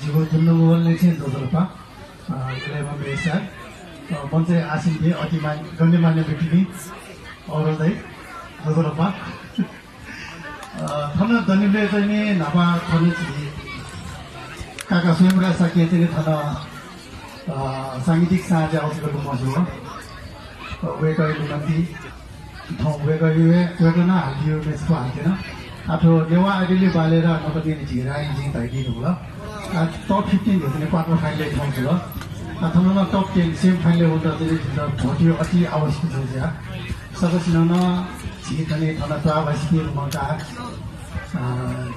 जिगो दुन्नु बोल्ने चाहिँ दोस्रोपा यसलाई बेसा मन चाहिँ आसिन थिएँ अति व्यक्ति थन चाहिँ नि नापा काका स्वयंराज साकिए चाहिँ थन साङ्गीतिक साँझ आउँछ मसु हो निम्ति ठाउँ न हालिदियो मेसको हाल्थेन आफ्नो नेवा अहिले बालेर नकति झिरा इन्जिङ धैदिनु होला टप फिफ्टिन भने क्वार्टर फाइनल ठाउँ छ अथवा टप टेन सेमी फाइनल हुँदा चाहिँ भोटियो अति आवश्यक छ त्यहाँ न झिकने थना प्रावासी मका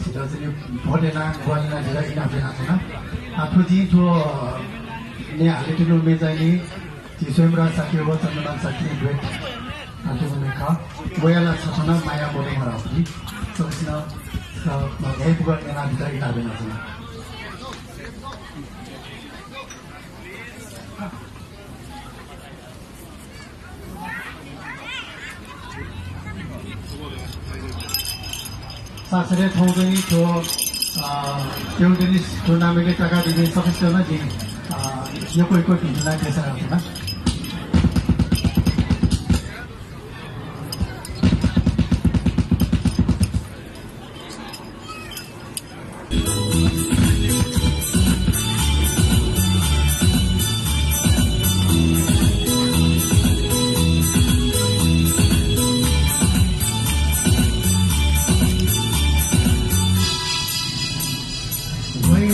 छिटो चाहिँ भोटेन ग्वालिना झिरा इनाफेना छैन आफ्नो चाहिँ ठो ने हाले ठुलो मेजाइने स्वयंराज साथी हो चन्द्रनाथ साथी भेट आठो का वयाला छ माया बोले मरावती Terusnya sebagai bukan yang ada kita benar benar. सासरे ठाउँ चाहिँ त्यो टेबल टेनिस टुर्नामेन्टले टका दिने सबैजना यो कोही कोही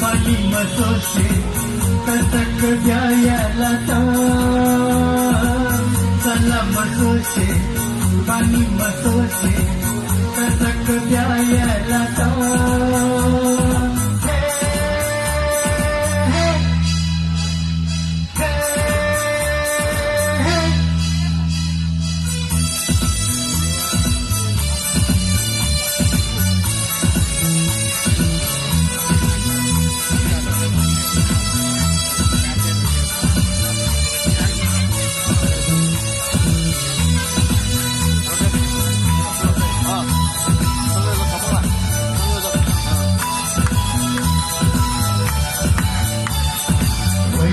paling masosis Katakagayalata Salam masosis Paling masosis lata.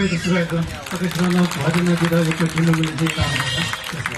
यो कोही त सुगाइ त तपाईँ सुनाउनु भजन दिएर यो कोही